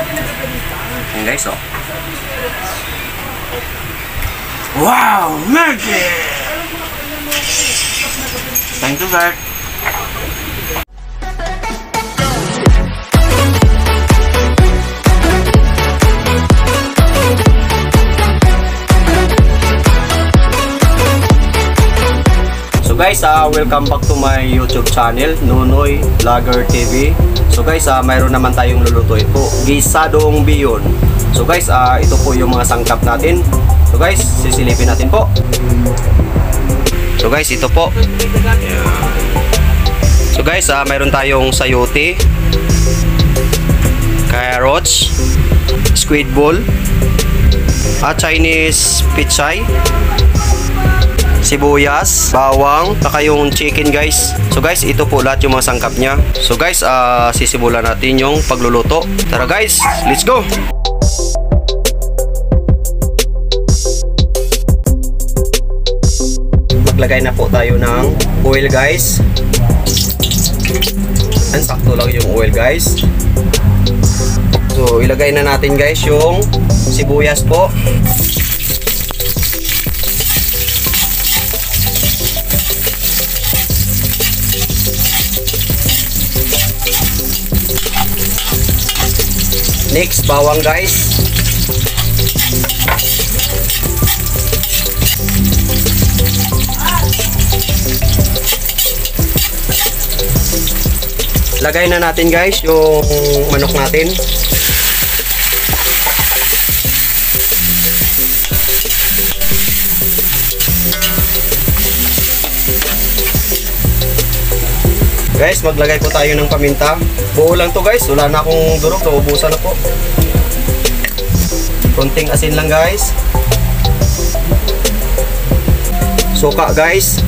Yan guys, oh. Wow! Magic! Thank you, Bert. So guys, uh, welcome back to my YouTube channel, Nunoy Vlogger TV. So guys, uh, mayroon naman tayong lulutuin po, gisadong biyon. So guys, uh, ito po yung mga sangkap natin. So guys, sisilipin natin po. So guys, ito po. So guys, uh, mayroon tayong sayote, carrots, squid ball, at Chinese pichay, sibuyas, bawang, saka yung chicken guys. So guys, ito po lahat yung mga sangkap niya. So guys, uh, sisimulan natin yung pagluluto. Tara guys, let's go! Maglagay na po tayo ng oil guys. Ang sakto lang yung oil guys. So ilagay na natin guys yung sibuyas po. Next, bawang guys. Lagay na natin guys yung manok natin. Guys, maglagay po tayo ng paminta. Buo lang to guys. Wala na akong durog. Naubusan na po. Konting asin lang guys. Suka guys.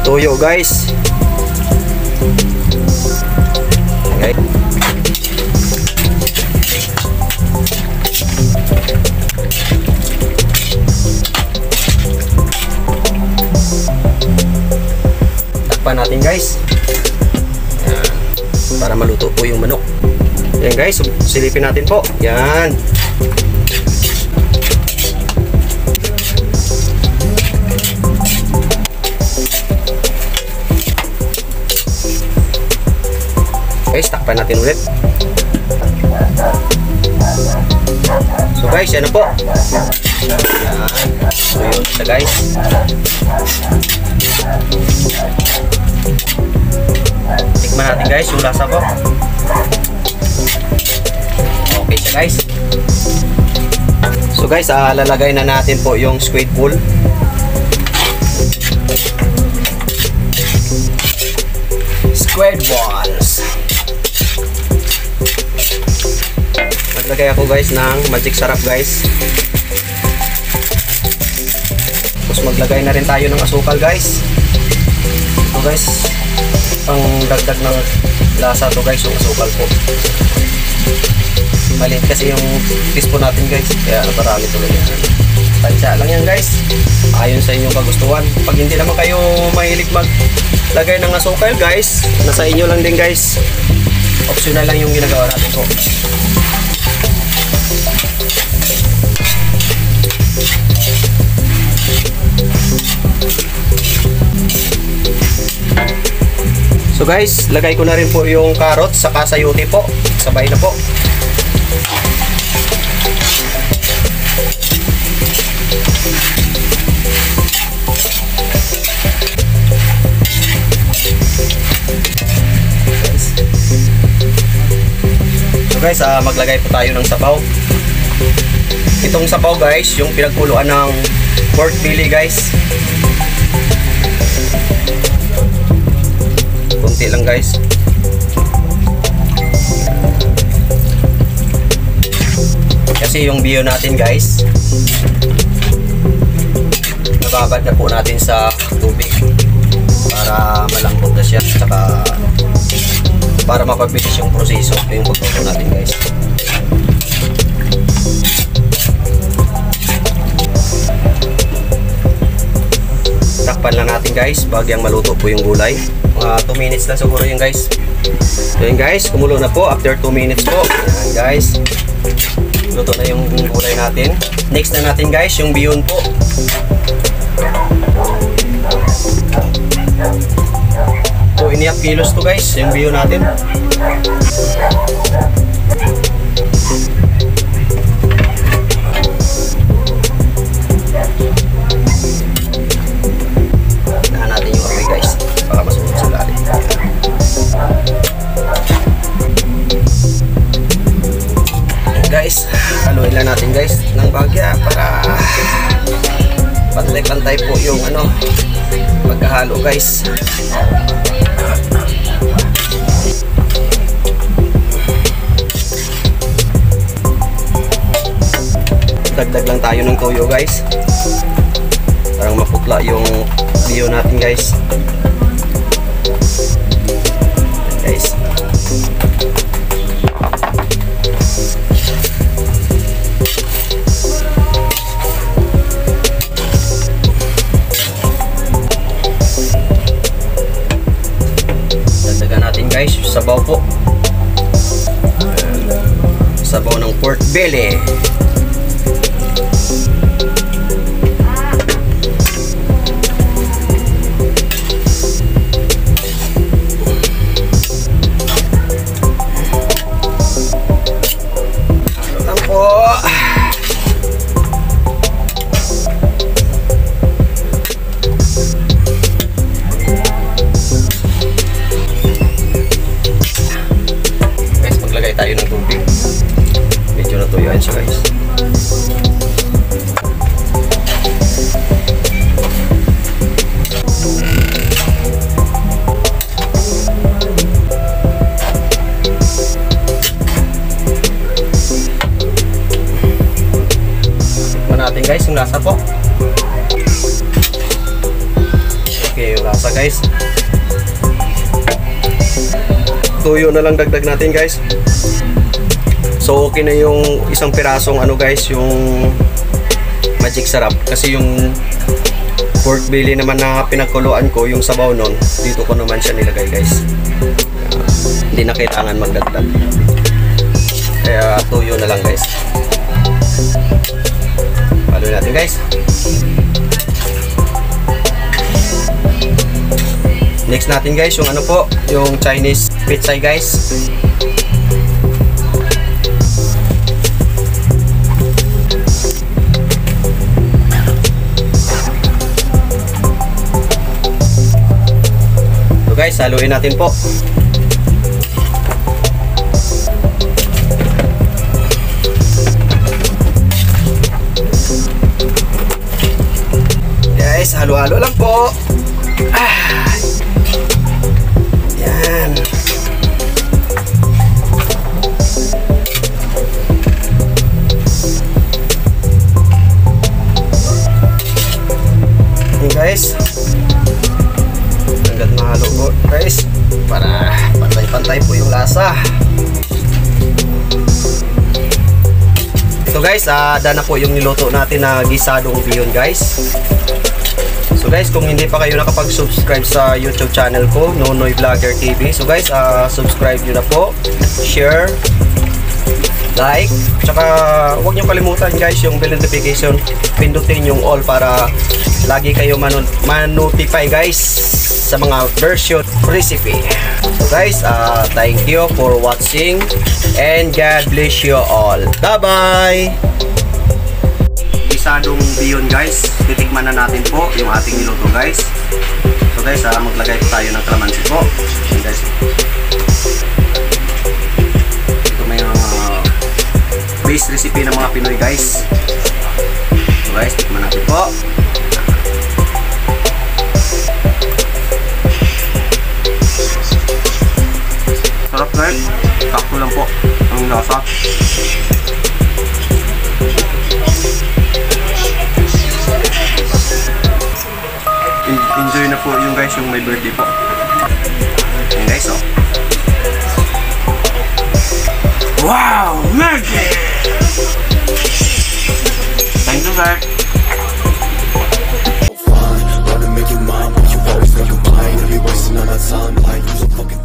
Toyo guys. Okay. Takpan natin guys. Yan. Para maluto po yung manok. Yan guys, silipin natin po. Yan. Guys, takpan natin ulit. So guys, yan na po. Yan. So yun guys. Tikman natin guys yung lasa po. Okay siya guys. So guys, ah, lalagay na natin po yung squid pool. Squid balls. Maglagay ako guys ng magic sarap guys. Tapos maglagay na rin tayo ng asukal guys. So guys, pang dagdag ng lasa to guys yung asukal po. Maliit kasi yung pispo natin guys. Kaya naparami tuloy yan. Tansya lang yan guys. Ayon sa inyong kagustuhan. Pag hindi naman kayo mahilig maglagay ng asukal guys, nasa inyo lang din guys. Optional lang yung ginagawa natin po. So guys, lagay ko na rin po yung carrots sa sayote po. Sabay na po. So guys, ah, maglagay po tayo ng sabaw. Itong sabaw guys, yung pinagkuluan ng pork belly guys. Kunti lang guys. Kasi yung bio natin guys, nababad na po natin sa tubig para malambot na siya saka para mapabilis yung proseso yung pagluto natin guys. Natin guys bagyang maluto po yung gulay. Mga 2 minutes lang siguro yun guys. So yun guys, kumulo na po after 2 minutes po. Yan guys. Luto na yung gulay natin. Next na natin guys, yung bihon po. So, iniyak kilos to guys, yung bihon natin. Pantay-pantay po yung ano pagkahalo guys. Dagdag lang tayo ng toyo guys. Parang maputla yung bio natin guys. Guys. Sabaw po. Sabaw ng pork belly. Lasa guys. Tuyo na lang dagdag natin guys. So okay na yung isang pirasong ano guys, yung magic sarap. Kasi yung pork belly naman na pinagkuluan ko, yung sabaw nun, dito ko naman siya nilagay guys. Kaya, hindi na kailangan magdagdag. Kaya tuyo na lang guys. Palo natin guys. Next natin guys, yung ano po, yung Chinese pizza guys. So guys, haluin natin po. Guys, halo-halo lang po. Ah. Yan. Yan guys. Hanggat mahalo po guys. Para pantay-pantay po yung lasa. Ito guys, ah, na po yung niluto natin na gisadong bihon guys. So guys, kung hindi pa kayo nakapag-subscribe sa YouTube channel ko, Nonoy Vlogger TV. So guys, ah, subscribe nyo na po. Share. Like. Tsaka huwag nyo kalimutan guys yung bell notification. Pindutin yung all para lagi kayo man- man-notify guys sa mga version recipe. So guys, ah, thank you for watching and God bless you all. Bye-bye! Isadong bihon guys, titikman na natin po yung ating niluto guys. So guys, ah, maglagay po tayo ng kalamansi po. Yan guys. Ito may uh, base recipe ng mga Pinoy guys. So guys, tikman natin po. Sarap guys. Sakto lang po ang lasa. po yung guys yung may birthday po. Guys oh. Wow! Magic! Thank you sir. Wanna make you mine, but you always know you mine. Wasting time, like you're fucking